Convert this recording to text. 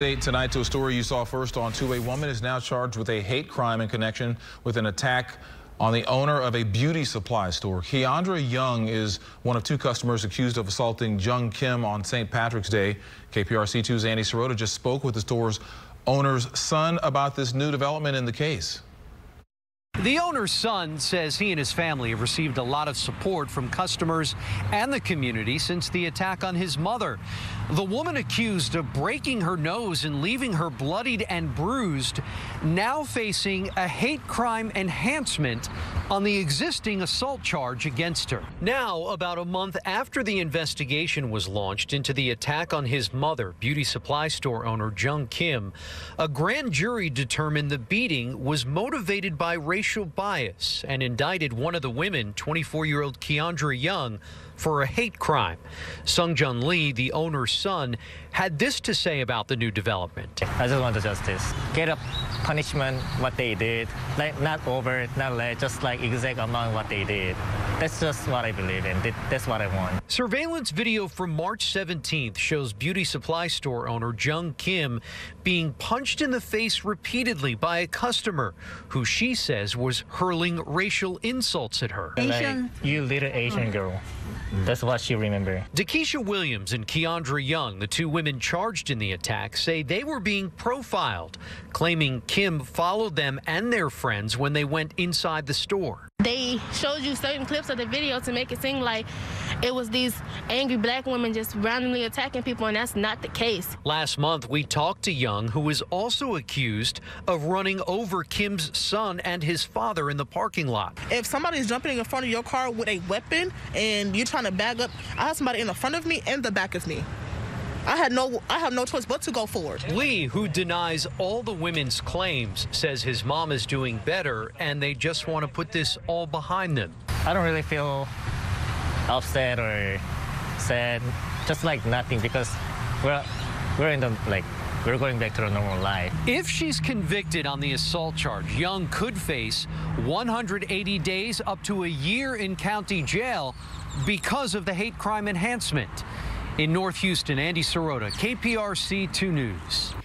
Tonight to a story you saw first on 2 A woman is now charged with a hate crime in connection with an attack on the owner of a beauty supply store. Keandra Young is one of two customers accused of assaulting Jung Kim on St. Patrick's Day. KPRC2's Andy Sirota just spoke with the store's owner's son about this new development in the case. The owner's son says he and his family have received a lot of support from customers and the community since the attack on his mother. The woman accused of breaking her nose and leaving her bloodied and bruised now facing a hate crime enhancement on the existing assault charge against her. Now, about a month after the investigation was launched into the attack on his mother, beauty supply store owner Jung Kim, a grand jury determined the beating was motivated by racial racial bias and indicted one of the women, 24-year-old Keandra Young, for a hate crime. Sung Jun Lee, the owner's son, had this to say about the new development. I just want the justice. Get a punishment what they did, like not over, not less, just like exact amount what they did. That's just what I believe in. That's what I want. Surveillance video from March 17th shows beauty supply store owner Jung Kim being punched in the face repeatedly by a customer who she says was hurling racial insults at her. Asian. Like, you little Asian oh. girl. That's what she remember. Dakisha Williams and Keandra Young, the two women charged in the attack, say they were being profiled, claiming Kim followed them and their friends when they went inside the store. They showed you certain clips of the video to make it seem like it was these angry black women just randomly attacking people, and that's not the case. Last month, we talked to Young, who was also accused of running over Kim's son and his father in the parking lot. If somebody's jumping in front of your car with a weapon and you're trying to bag up, I have somebody in the front of me and the back of me. I had no I have no choice but to go forward. Lee, who denies all the women's claims, says his mom is doing better and they just want to put this all behind them. I don't really feel upset or sad, just like nothing because we're we're in the like we're going back to the normal life. If she's convicted on the assault charge, Young could face 180 days up to a year in county jail because of the hate crime enhancement. In North Houston, Andy Sirota, KPRC 2 News.